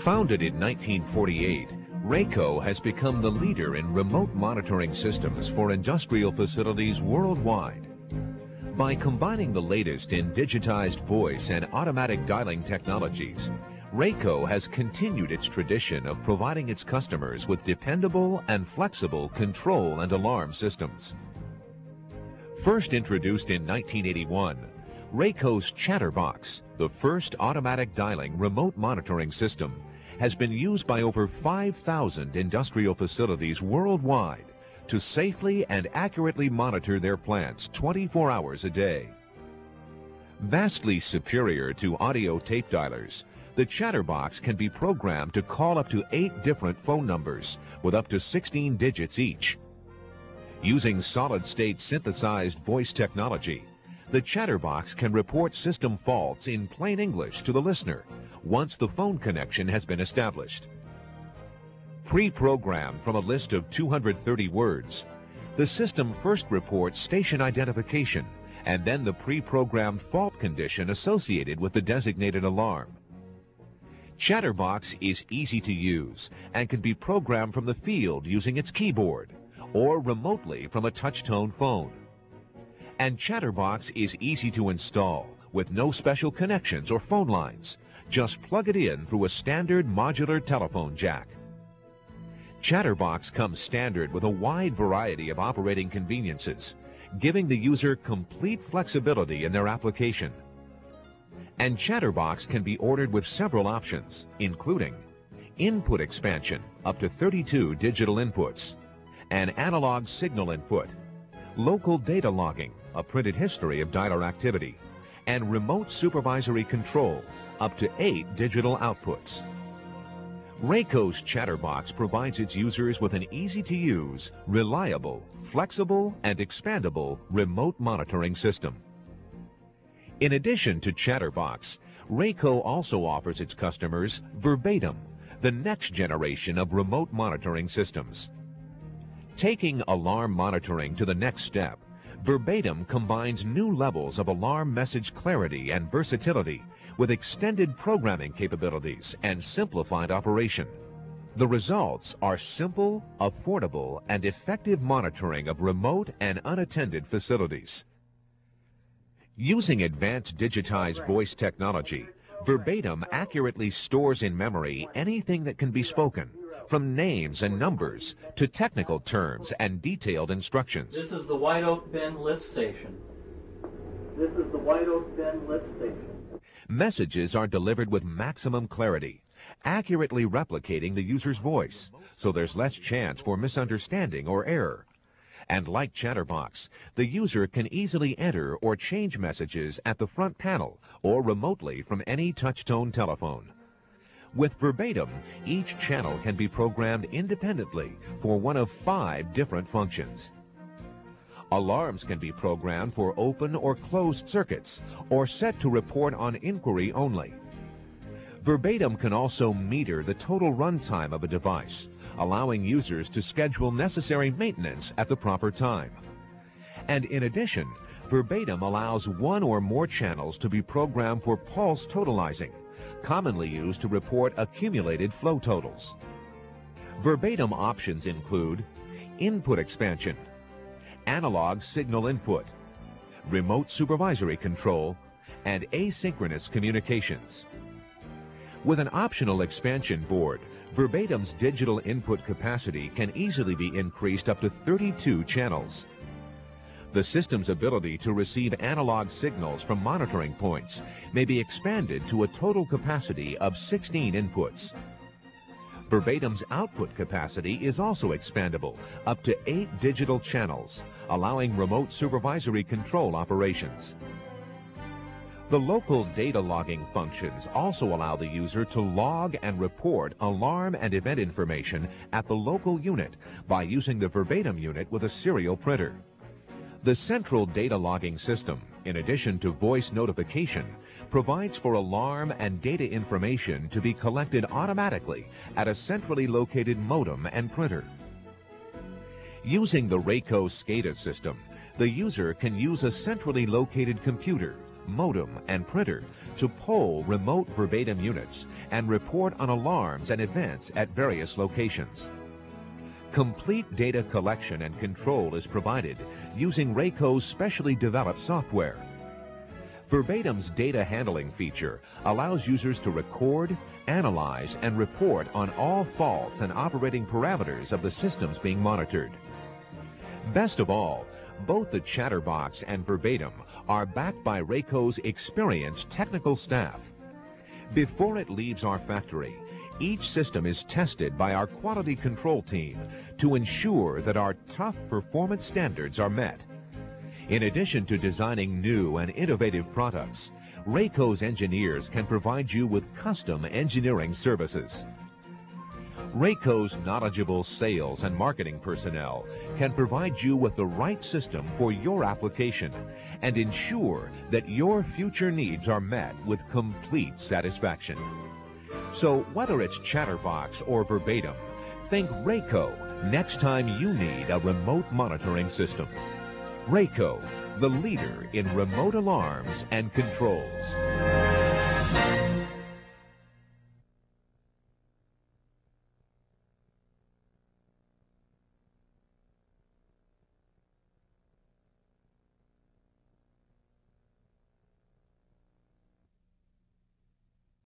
Founded in 1948, RACO has become the leader in remote monitoring systems for industrial facilities worldwide. By combining the latest in digitized voice and automatic dialing technologies, RACO has continued its tradition of providing its customers with dependable and flexible control and alarm systems. First introduced in 1981, RACO's Chatterbox, the first automatic dialing remote monitoring system, has been used by over 5,000 industrial facilities worldwide to safely and accurately monitor their plants 24 hours a day. Vastly superior to audio tape dialers, the Chatterbox can be programmed to call up to eight different phone numbers with up to 16 digits each. Using solid-state synthesized voice technology, the Chatterbox can report system faults in plain English to the listener once the phone connection has been established. Pre-programmed from a list of 230 words, the system first reports station identification and then the pre-programmed fault condition associated with the designated alarm. Chatterbox is easy to use and can be programmed from the field using its keyboard or remotely from a touch-tone phone. And Chatterbox is easy to install with no special connections or phone lines, just plug it in through a standard modular telephone jack. Chatterbox comes standard with a wide variety of operating conveniences, giving the user complete flexibility in their application. And Chatterbox can be ordered with several options, including input expansion, up to 32 digital inputs, an analog signal input, local data logging, a printed history of dialer activity, and remote supervisory control, up to eight digital outputs. RACO's Chatterbox provides its users with an easy-to-use, reliable, flexible, and expandable remote monitoring system. In addition to Chatterbox, RACO also offers its customers Verbatim, the next generation of remote monitoring systems. Taking alarm monitoring to the next step, Verbatim combines new levels of alarm message clarity and versatility with extended programming capabilities and simplified operation. The results are simple, affordable, and effective monitoring of remote and unattended facilities. Using advanced digitized voice technology, Verbatim accurately stores in memory anything that can be spoken, from names and numbers to technical terms and detailed instructions. This is the White Oak Bend lift station. This is the White Oak Bend lift station. Messages are delivered with maximum clarity, accurately replicating the user's voice, so there's less chance for misunderstanding or error. And like Chatterbox, the user can easily enter or change messages at the front panel or remotely from any touch-tone telephone. With Verbatim, each channel can be programmed independently for one of five different functions. Alarms can be programmed for open or closed circuits or set to report on inquiry only. Verbatim can also meter the total runtime of a device, allowing users to schedule necessary maintenance at the proper time. And in addition, Verbatim allows one or more channels to be programmed for pulse totalizing, commonly used to report accumulated flow totals. Verbatim options include input expansion, analog signal input, remote supervisory control, and asynchronous communications. With an optional expansion board, Verbatim's digital input capacity can easily be increased up to 32 channels. The system's ability to receive analog signals from monitoring points may be expanded to a total capacity of 16 inputs. Verbatim's output capacity is also expandable up to eight digital channels, allowing remote supervisory control operations. The local data logging functions also allow the user to log and report alarm and event information at the local unit by using the Verbatim unit with a serial printer. The central data logging system, in addition to voice notification, provides for alarm and data information to be collected automatically at a centrally located modem and printer. Using the RACO SCADA system, The user can use a centrally located computer, modem, and printer to poll remote verbatim units and report on alarms and events at various locations. Complete data collection and control is provided using RACO's specially developed software. Verbatim's data handling feature allows users to record, analyze, and report on all faults and operating parameters of the systems being monitored. Best of all, both the Chatterbox and Verbatim are backed by RACO's experienced technical staff. Before it leaves our factory, each system is tested by our quality control team to ensure that our tough performance standards are met. In addition to designing new and innovative products, RACO's engineers can provide you with custom engineering services. RACO's knowledgeable sales and marketing personnel can provide you with the right system for your application and ensure that your future needs are met with complete satisfaction. So whether it's Chatterbox or Verbatim, think RACO next time you need a remote monitoring system. RACO, the leader in remote alarms and controls.